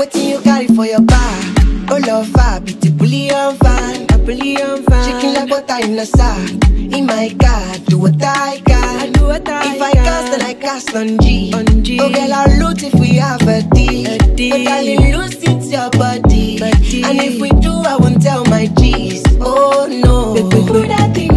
What do you carry for your bar? Oh love, I beautifully on fine, happily on fine. Chicken like butter in the sack. In my car, do what I can. Do what I if can. I cast, then I cast on G. On G. Oh girl, I'll loot if we have a D. A D. But I'll lose it to your body. body. And if we do, I won't tell my G's. Oh no. Baby, put that thing